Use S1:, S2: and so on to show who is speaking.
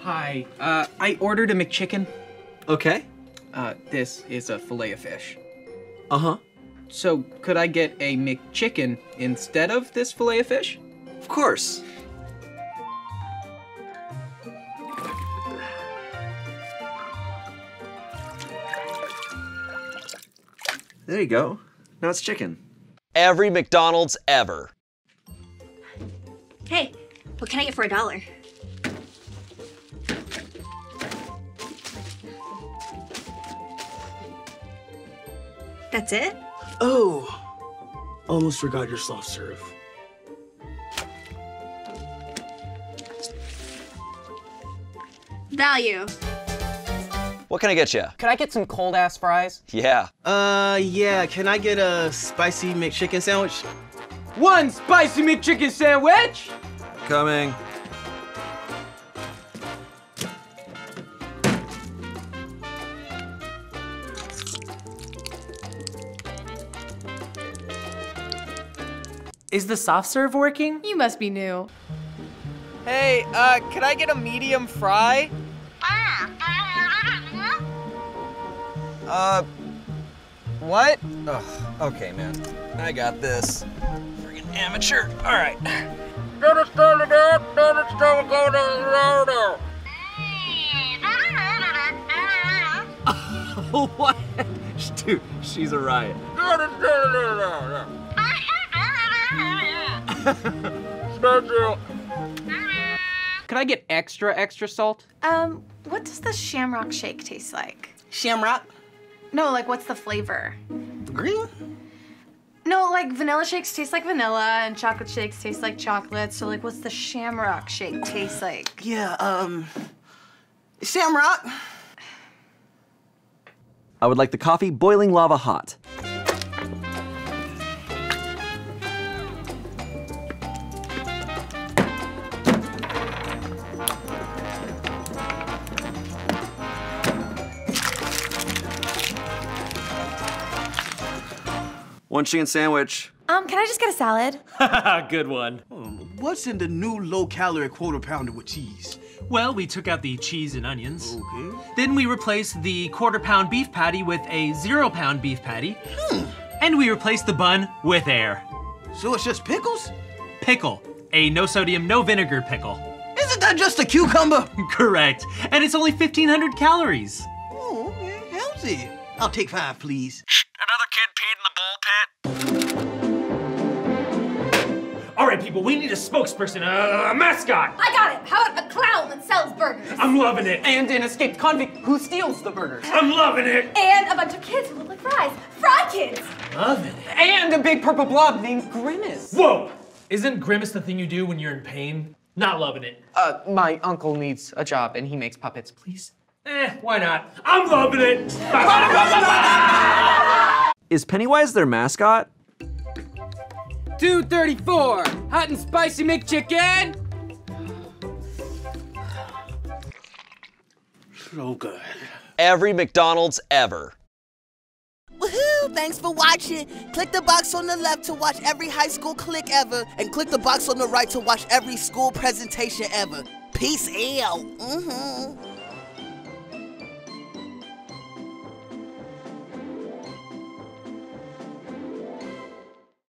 S1: Hi. Uh, I ordered a McChicken.
S2: Okay.
S1: Uh, this is a fillet of fish.
S2: Uh huh.
S1: So, could I get a McChicken instead of this fillet of fish?
S2: Of course. There you go. Now it's chicken.
S3: Every McDonald's ever.
S4: Hey, what can I get for a dollar? That's it?
S5: Oh, almost forgot your soft serve.
S4: Value.
S3: What can I get you?
S1: Can I get some cold ass fries?
S3: Yeah.
S5: Uh, yeah, can I get a spicy McChicken sandwich?
S1: One spicy McChicken sandwich!
S2: Coming.
S6: Is the soft serve working?
S7: You must be new.
S1: Hey, uh, could I get a medium fry?
S3: Uh, what? Ugh, okay, man. I got this. Friggin' amateur. All right.
S2: what? Dude, she's a riot.
S1: Could I get extra, extra salt?
S7: Um, what does the shamrock shake taste like?
S5: Shamrock?
S7: No, like what's the flavor?
S5: Green?
S7: No, like vanilla shakes taste like vanilla and chocolate shakes taste like chocolate. So like what's the shamrock shake taste like?
S5: Yeah, um, Shamrock.
S2: I would like the coffee boiling lava hot. One chicken sandwich.
S7: Um, can I just get a salad?
S6: Good one.
S5: What's in the new low-calorie quarter pounder with cheese?
S6: Well, we took out the cheese and onions.
S5: Okay.
S6: Then we replaced the quarter pound beef patty with a zero pound beef patty. Hmm. And we replaced the bun with air.
S5: So it's just pickles?
S6: Pickle. A no sodium, no vinegar pickle.
S5: Isn't that just a cucumber?
S6: Correct. And it's only 1,500 calories.
S5: Oh, okay, healthy. I'll take five, please.
S6: All right, people, we need a spokesperson, a mascot.
S7: I got it. How about a clown that sells burgers?
S6: I'm loving it.
S1: And an escaped convict who steals the burgers.
S6: I'm loving it.
S7: And a bunch of kids who look like fries. Fry kids!
S6: Loving it.
S1: And a big purple blob named Grimace.
S6: Whoa! Isn't grimace the thing you do when you're in pain? Not loving it.
S1: Uh, my uncle needs a job and he makes puppets, please.
S6: Eh, why not? I'm loving it.
S2: Is Pennywise their mascot?
S1: 234, hot and spicy McChicken!
S5: So good.
S3: Every McDonald's ever.
S8: Woohoo! Thanks for watching. Click the box on the left to watch every high school clique ever, and click the box on the right to watch every school presentation ever. Peace out. Mm-hmm.